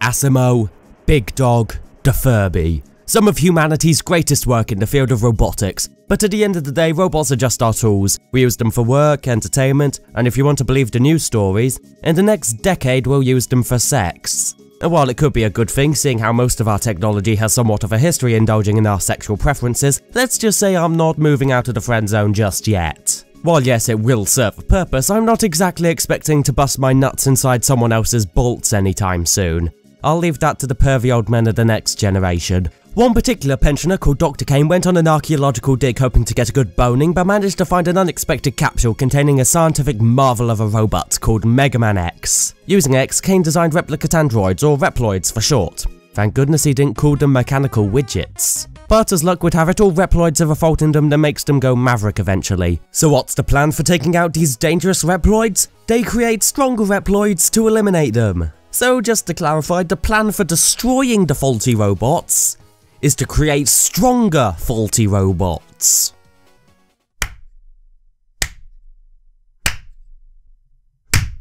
Asimo, Big Dog, the Furby. Some of humanity's greatest work in the field of robotics, but at the end of the day, robots are just our tools. We use them for work, entertainment, and if you want to believe the news stories, in the next decade we'll use them for sex. And while it could be a good thing, seeing how most of our technology has somewhat of a history indulging in our sexual preferences, let's just say I'm not moving out of the friend zone just yet. While yes, it will serve a purpose, I'm not exactly expecting to bust my nuts inside someone else's bolts anytime soon. I'll leave that to the pervy old men of the next generation. One particular pensioner called Dr. Cain went on an archaeological dig hoping to get a good boning, but managed to find an unexpected capsule containing a scientific marvel of a robot called Mega Man X. Using X, Cain designed replicate androids, or Reploids for short. Thank goodness he didn't call them mechanical widgets. But as luck would have it, all Reploids have a fault in them that makes them go Maverick eventually. So what's the plan for taking out these dangerous Reploids? They create stronger Reploids to eliminate them. So just to clarify, the plan for destroying the faulty robots is to create stronger faulty robots.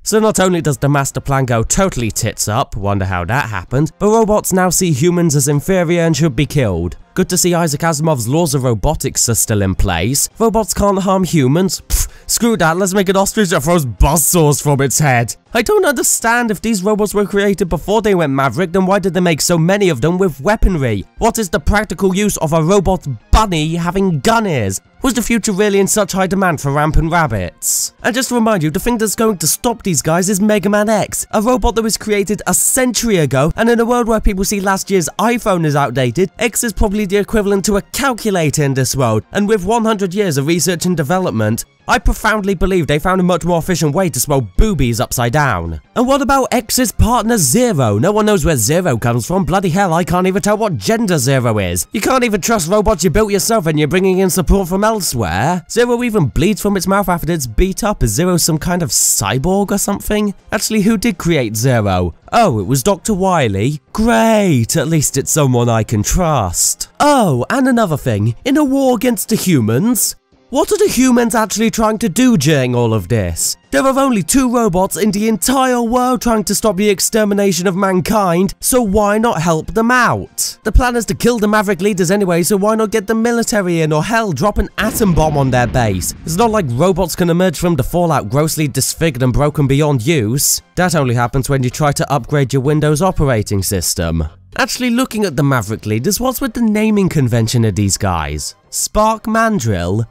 So not only does the master plan go totally tits up, wonder how that happened, but robots now see humans as inferior and should be killed. Good to see Isaac Asimov's laws of robotics are still in place. Robots can't harm humans? Pfft, screw that, let's make an ostrich that throws buzzsaws from its head. I don't understand if these robots were created before they went Maverick, then why did they make so many of them with weaponry? What is the practical use of a robot bunny having gun ears? Was the future really in such high demand for rampant rabbits? And just to remind you, the thing that's going to stop these guys is Mega Man X, a robot that was created a century ago, and in a world where people see last year's iPhone is outdated, X is probably the equivalent to a calculator in this world, and with 100 years of research and development, I profoundly believe they found a much more efficient way to spell boobies upside down. And what about X's partner Zero? No one knows where Zero comes from. Bloody hell, I can't even tell what gender Zero is. You can't even trust robots you built yourself and you're bringing in support from elsewhere. Zero even bleeds from its mouth after it's beat up. Is Zero some kind of cyborg or something? Actually, who did create Zero? Oh, it was Dr. Wily? Great, at least it's someone I can trust. Oh, and another thing, in a war against the humans, what are the humans actually trying to do during all of this? There are only two robots in the entire world trying to stop the extermination of mankind, so why not help them out? The plan is to kill the Maverick leaders anyway, so why not get the military in or hell, drop an atom bomb on their base? It's not like robots can emerge from the fallout grossly disfigured and broken beyond use. That only happens when you try to upgrade your Windows operating system. Actually, looking at the Maverick leaders, what's with the naming convention of these guys? Spark Mandrill?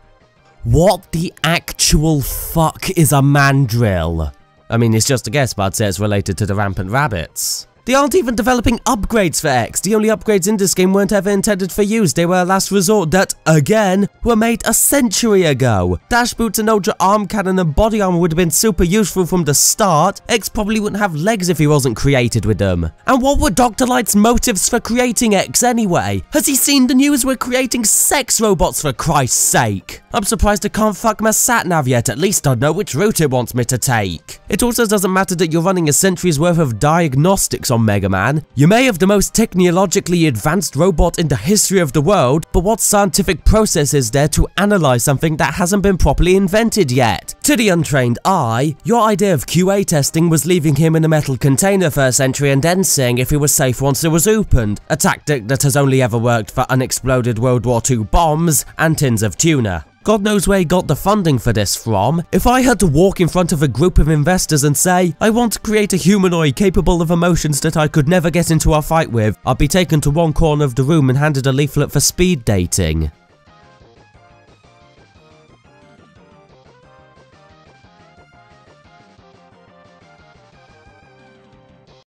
What the actual fuck is a mandrill? I mean, it's just a guess, but I'd say it's related to the rampant rabbits. They aren't even developing upgrades for X. The only upgrades in this game weren't ever intended for use. They were a last resort that, again, were made a century ago. Dash boots and ultra arm cannon and body armor would have been super useful from the start. X probably wouldn't have legs if he wasn't created with them. And what were Dr. Light's motives for creating X anyway? Has he seen the news we're creating sex robots for Christ's sake? I'm surprised I can't fuck my sat-nav yet, at least I know which route it wants me to take. It also doesn't matter that you're running a century's worth of diagnostics on Mega Man. You may have the most technologically advanced robot in the history of the world, but what scientific process is there to analyze something that hasn't been properly invented yet? To the untrained eye, your idea of QA testing was leaving him in a metal container for a century and then seeing if he was safe once it was opened, a tactic that has only ever worked for unexploded World War II bombs and tins of tuna. God knows where he got the funding for this from. If I had to walk in front of a group of investors and say, I want to create a humanoid capable of emotions that I could never get into a fight with, I'd be taken to one corner of the room and handed a leaflet for speed dating.